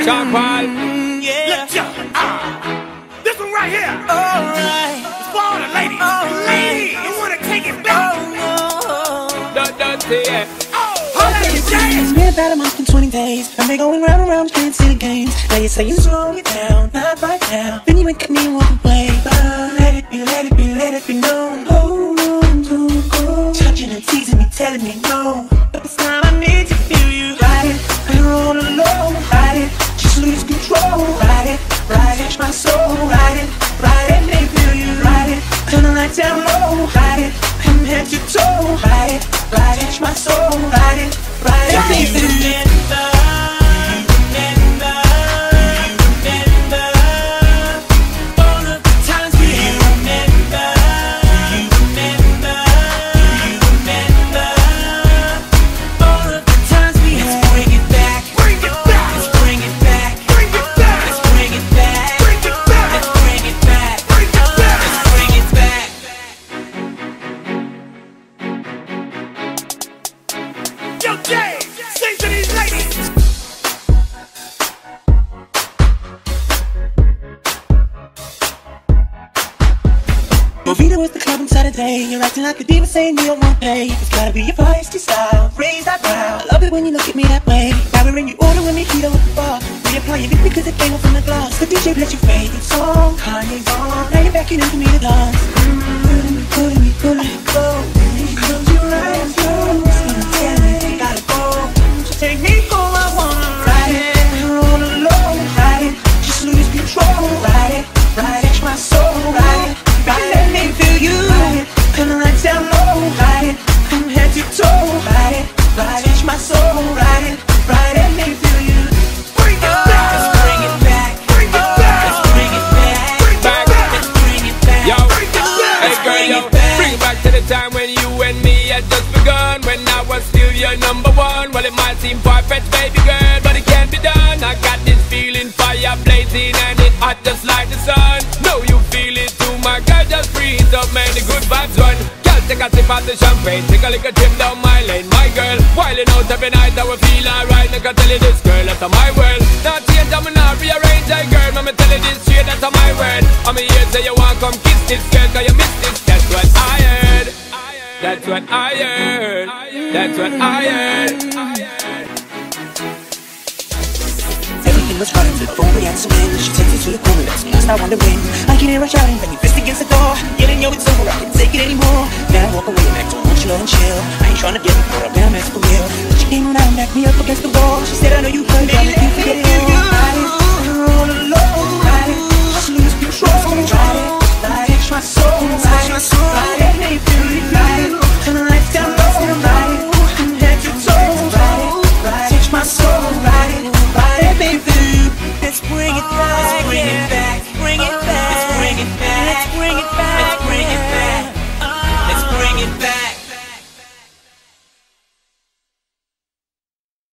yeah. John Mm, yeah. Let's go. Ah. This one right here. Alright. It's for all the ladies. Alright. Ladies, you wanna take it back? Oh no. Don't, don't say it. Oh, holla at Jazz. It's been about a month and 20 days. I've been going round and round playing city games. Now you say you slow it down, not right now. Then you wake up me and walk away. But let it be, let it be, let it be known. Hold on to go. Touching and teasing me, telling me no. Ride it, my soul. Ride it, ride it, feel you. Ride it, turn the lights down low. Ride it, from head to toe. Ride it, ride it, my soul. Ride it, ride it, make me remember. Yo, Jazz, sing to was the club on Saturday. You're acting like a diva saying you don't want pay. It's gotta be your feisty style. Raise that brow. I love it when you look at me that way. Now we're in your order when we heat up the bar. We apply it because it came off from the glass. The DJ plays your favorite song. Kanye's on. Now you're backing into me to dance. Ride my soul. Ride it, me feel you. Bring it back. Let's bring it back. Bring it back. Let's bring it back. Bring it Back. Let's bring it back. Yo, Bring it back. girl, bring it back. bring it back to the time when you and me had just begun. When I was still your number one. Well, it might seem far-fetched, baby girl, but it can't be done. I got this feeling, fire blazing, and it hot just like the sun. Know you feel it too, my girl, just breathe up, man. The good vibes run. Girl, take a sip of the champagne, take a little trip down my Wilding out every night, I will feel alright. Like I tell you this, girl, that's my world. Not change, I'm not rearrange, hey girl. I'ma tell you this straight, that's my word. I'm here, say you want come kiss this girl, cause you miss this. That's what I heard. That's what I heard. That's what I heard. Everything was running before we had some win. She takes me to the corner, lets me I want. I can hear her shouting, bang your fist against the door. Yelling, yo, it's over, I can't take it anymore. Now I walk away low and chill. I ain't tryna to get a girl down, for real. But she came around, backed me up against the wall. She said, I know you could, but you forget it all. Ride all alone. Ride it, just lose control. Ride it, ride it, touch my soul. Ride it, ride it, ride it. Turn the lights down low. Ride it, and head to toe. Ride it, ride it, touch my soul. Ride it, ride it, baby. Let's bring it back. Let's bring it back.